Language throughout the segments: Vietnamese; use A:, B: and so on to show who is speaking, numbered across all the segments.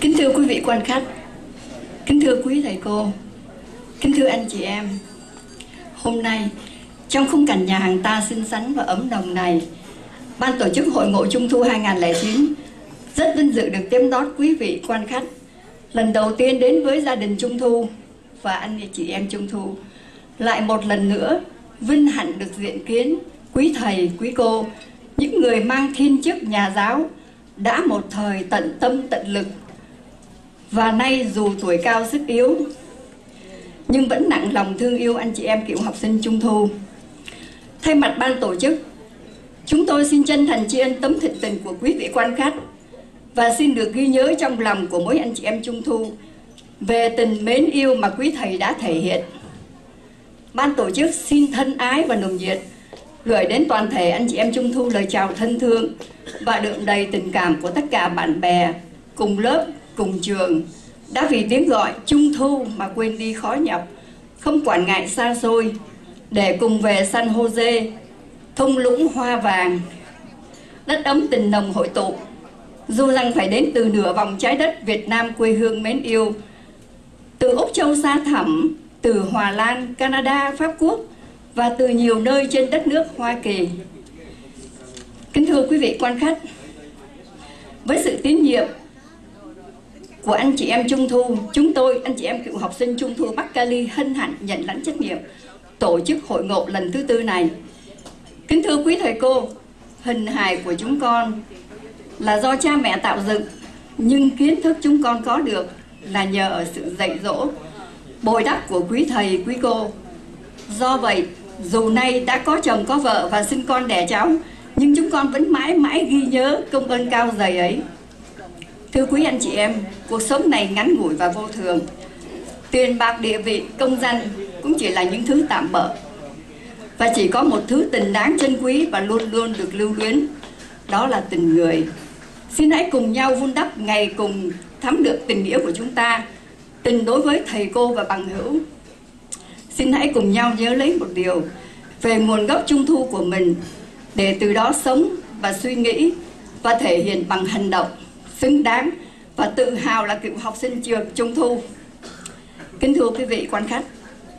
A: Kính thưa quý vị quan khách, kính thưa quý thầy cô, kính thưa anh chị em. Hôm nay, trong khung cảnh nhà hàng ta xinh xắn và ấm nồng này, Ban tổ chức Hội ngộ Trung thu 2009 rất vinh dự được tiếp đón quý vị quan khách lần đầu tiên đến với gia đình Trung Thu và anh chị em Trung Thu. Lại một lần nữa, vinh hạnh được diện kiến quý thầy, quý cô, những người mang thiên chức nhà giáo đã một thời tận tâm tận lực và nay dù tuổi cao sức yếu, nhưng vẫn nặng lòng thương yêu anh chị em cựu học sinh trung thu. Thay mặt ban tổ chức, chúng tôi xin chân thành tri ân tấm thịt tình của quý vị quan khách và xin được ghi nhớ trong lòng của mỗi anh chị em trung thu về tình mến yêu mà quý thầy đã thể hiện. Ban tổ chức xin thân ái và nồng nhiệt gửi đến toàn thể anh chị em trung thu lời chào thân thương và đượm đầy tình cảm của tất cả bạn bè cùng lớp cùng trường. Đã vì tiếng gọi trung thu mà quên đi khó nhọc không quản ngại xa xôi. Để cùng về San Jose thung lũng hoa vàng. Đất ấm tình nồng hội tụ. Dù rằng phải đến từ nửa vòng trái đất Việt Nam quê hương mến yêu từ Úc Châu xa thẳm từ Hòa Lan, Canada, Pháp Quốc và từ nhiều nơi trên đất nước Hoa Kỳ. Kính thưa quý vị quan khách, với sự tín nhiệm của anh chị em Trung Thu, chúng tôi, anh chị em cựu học sinh Trung Thu Bắc Cali hân hạnh nhận lãnh trách nhiệm tổ chức hội ngộ lần thứ tư này. Kính thưa quý thầy cô, hình hài của chúng con là do cha mẹ tạo dựng, nhưng kiến thức chúng con có được là nhờ ở sự dạy dỗ, bồi đắp của quý thầy, quý cô. Do vậy, dù nay đã có chồng có vợ và sinh con đẻ cháu, nhưng chúng con vẫn mãi mãi ghi nhớ công ơn cao dày ấy. Thưa quý anh chị em, cuộc sống này ngắn ngủi và vô thường. Tiền bạc địa vị, công danh cũng chỉ là những thứ tạm bợ. Và chỉ có một thứ tình đáng trân quý và luôn luôn được lưu luyến, đó là tình người. Xin hãy cùng nhau vun đắp ngày cùng thắm được tình nghĩa của chúng ta, tình đối với thầy cô và bằng hữu. Xin hãy cùng nhau nhớ lấy một điều về nguồn gốc trung thu của mình để từ đó sống và suy nghĩ và thể hiện bằng hành động xứng đáng và tự hào là cựu học sinh trường Trung Thu. Kính thưa quý vị quan khách,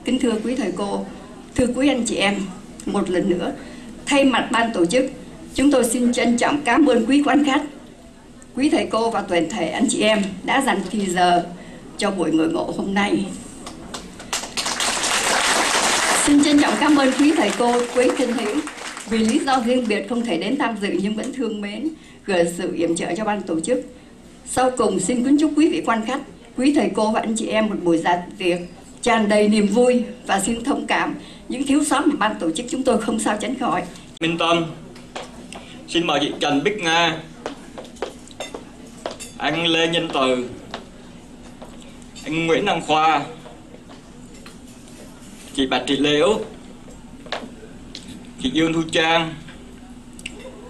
A: kính thưa quý thầy cô, thưa quý anh chị em, một lần nữa, thay mặt ban tổ chức, chúng tôi xin trân trọng cảm ơn quý quan khách, quý thầy cô và toàn thể anh chị em đã dành thì giờ cho buổi ngồi ngộ hôm nay. Xin trân trọng cảm ơn quý thầy cô, quý thân hữu vì lý do riêng biệt không thể đến tham dự nhưng vẫn thương mến gửi sự yểm trợ cho ban tổ chức. Sau cùng xin kính chúc quý vị quan khách, quý thầy cô và anh chị em một buổi dạ tiệc tràn đầy niềm vui và xin thông cảm những thiếu sót mà ban tổ chức chúng tôi không sao tránh khỏi.
B: Minh Tâm Xin mời chị Trần Bích Nga Anh Lê Nhân Từ Anh Nguyễn Đăng Khoa Chị Bạch Thị Liễu Chị Dương Thu Trang,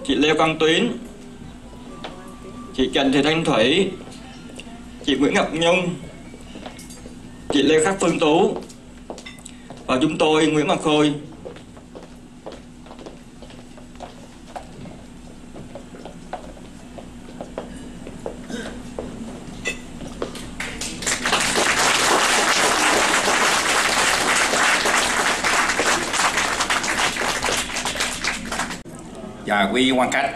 B: Chị Lê Quang Tuyến, chị Trần Thị Thanh Thủy, chị Nguyễn Ngọc Nhung, chị Lê Khắc Phương Tú và chúng tôi, Nguyễn Ngọc Khôi.
C: Và quý quan khách,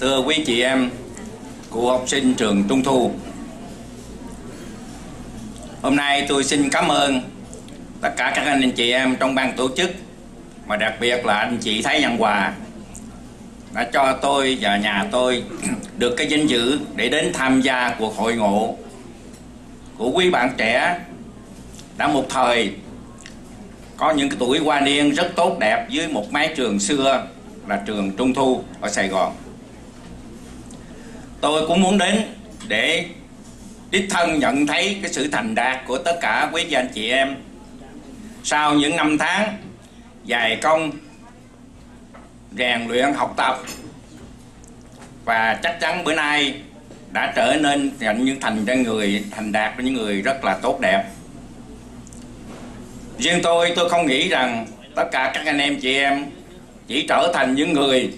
C: thưa quý chị em cô học sinh trường Trung Thu, hôm nay tôi xin cảm ơn tất cả các anh chị em trong ban tổ chức, mà đặc biệt là anh chị Thái nhận Hòa đã cho tôi và nhà tôi được cái vinh dự để đến tham gia cuộc hội ngộ của quý bạn trẻ đã một thời có những cái tuổi qua niên rất tốt đẹp với một mái trường xưa là trường Trung Thu ở Sài Gòn. Tôi cũng muốn đến để đích thân nhận thấy cái sự thành đạt của tất cả quý anh chị em. Sau những năm tháng dài công, rèn luyện, học tập, và chắc chắn bữa nay đã trở nên thành những thành ra người, thành đạt những người rất là tốt đẹp riêng tôi tôi không nghĩ rằng tất cả các anh em chị em chỉ trở thành những người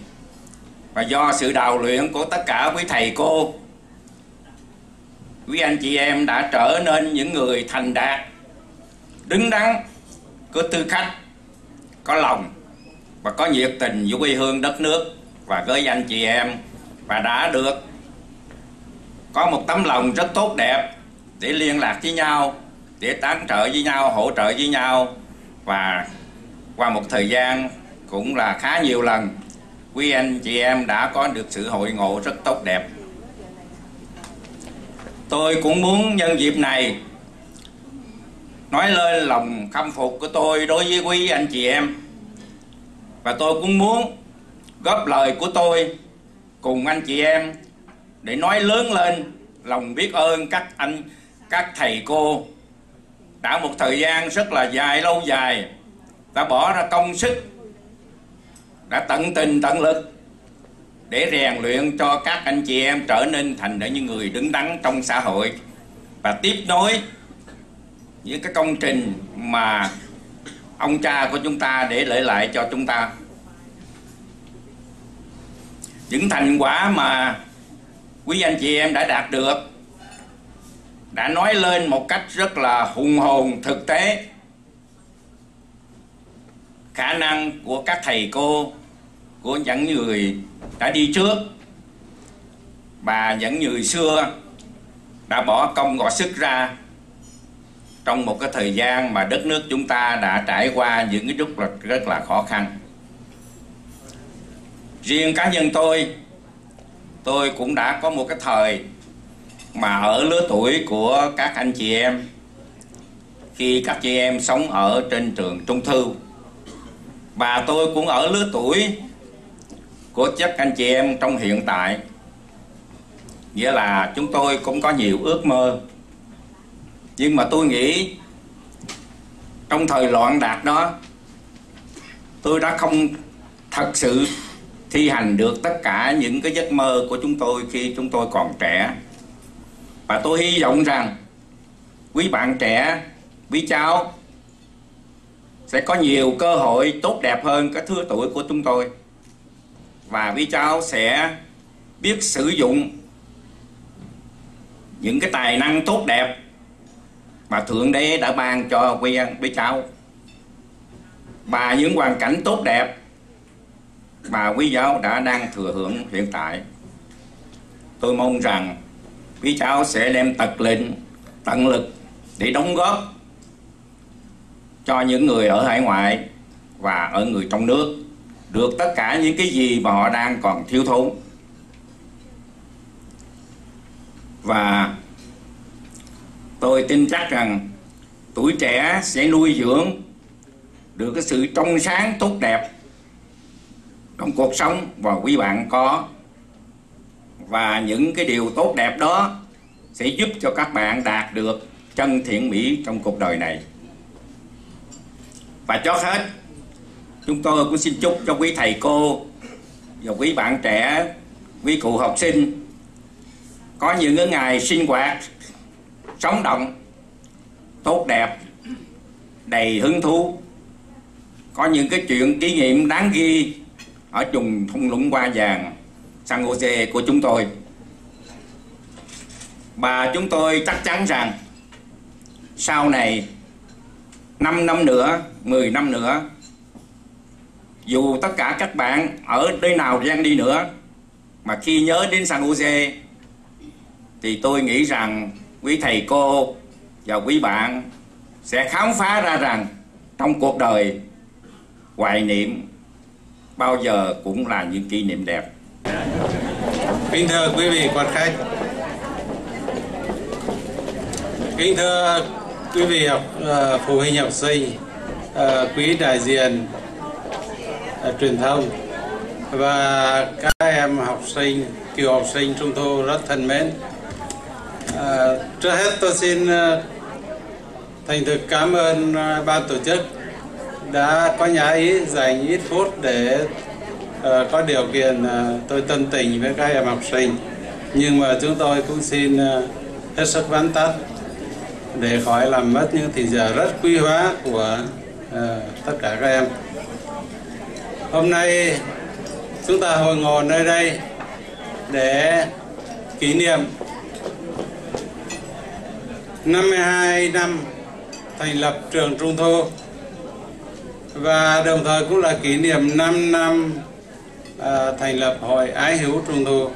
C: và do sự đào luyện của tất cả quý thầy cô, quý anh chị em đã trở nên những người thành đạt, đứng đắn, có tư cách, có lòng và có nhiệt tình với quê hương đất nước và với anh chị em. Và đã được có một tấm lòng rất tốt đẹp để liên lạc với nhau để tán trợ với nhau, hỗ trợ với nhau. Và qua một thời gian cũng là khá nhiều lần, quý anh chị em đã có được sự hội ngộ rất tốt đẹp. Tôi cũng muốn nhân dịp này nói lên lòng khâm phục của tôi đối với quý anh chị em. Và tôi cũng muốn góp lời của tôi cùng anh chị em để nói lớn lên lòng biết ơn các anh, các thầy cô đã một thời gian rất là dài, lâu dài. Đã bỏ ra công sức, đã tận tình, tận lực để rèn luyện cho các anh chị em trở nên thành những người đứng đắn trong xã hội và tiếp nối những cái công trình mà ông cha của chúng ta để lại lại cho chúng ta. Những thành quả mà quý anh chị em đã đạt được đã nói lên một cách rất là hùng hồn thực tế. Khả năng của các thầy cô, của những người đã đi trước và những người xưa đã bỏ công bỏ sức ra trong một cái thời gian mà đất nước chúng ta đã trải qua những cái lúc rất là khó khăn. Riêng cá nhân tôi tôi cũng đã có một cái thời mà ở lứa tuổi của các anh chị em. Khi các chị em sống ở trên trường trung thư và tôi cũng ở lứa tuổi của các anh chị em trong hiện tại. Nghĩa là chúng tôi cũng có nhiều ước mơ. Nhưng mà tôi nghĩ trong thời loạn đạt đó, tôi đã không thật sự thi hành được tất cả những cái giấc mơ của chúng tôi khi chúng tôi còn trẻ và tôi hy vọng rằng quý bạn trẻ, quý cháu sẽ có nhiều cơ hội tốt đẹp hơn cái thưa tuổi của chúng tôi. Và quý cháu sẽ biết sử dụng những cái tài năng tốt đẹp mà thượng đế đã ban cho quý quý cháu. Và những hoàn cảnh tốt đẹp mà quý giáo đã đang thừa hưởng hiện tại. Tôi mong rằng quý cháu sẽ đem tật lệnh, tận lực để đóng góp cho những người ở hải ngoại và ở người trong nước. Được tất cả những cái gì mà họ đang còn thiếu thốn. Và tôi tin chắc rằng tuổi trẻ sẽ nuôi dưỡng được cái sự trong sáng tốt đẹp trong cuộc sống và quý bạn có và những cái điều tốt đẹp đó sẽ giúp cho các bạn đạt được chân thiện mỹ trong cuộc đời này. Và chót hết, chúng tôi cũng xin chúc cho quý thầy cô và quý bạn trẻ, quý cụ học sinh có những cái ngày sinh hoạt, sống động, tốt đẹp, đầy hứng thú, có những cái chuyện kỷ niệm đáng ghi ở vùng thung lũng hoa vàng. San Jose của chúng tôi. Và chúng tôi chắc chắn rằng sau này 5 năm nữa 10 năm nữa, dù tất cả các bạn ở nơi nào đang đi nữa, mà khi nhớ đến San Jose, thì tôi nghĩ rằng quý thầy cô và quý bạn sẽ khám phá ra rằng trong cuộc đời, hoài niệm bao giờ cũng là những kỷ niệm đẹp
D: kính thưa quý vị quan khách. Kính thưa quý vị học ờ, phụ huynh học sinh ờ, quý đại diện ờ, truyền thông và các em học sinh, cựu học sinh trung thu rất thân mến. Trước hết tôi xin thành thực cảm ơn ban tổ chức đã có nhà ý dành ít phút để uh, có điều kiện uh, tôi tân tình với các em học sinh. Nhưng mà chúng tôi cũng xin uh, hết sức vắn tắt để khỏi làm mất những thì giờ rất quý hóa của uh, tất cả các em. Hôm nay chúng ta hội ngộ nơi đây để kỷ niệm 52 năm thành lập trường Trung Thu. Và đồng thời cũng là kỷ niệm 5 năm Ờ, thành lập Hội Ái Hữu Trung Thu.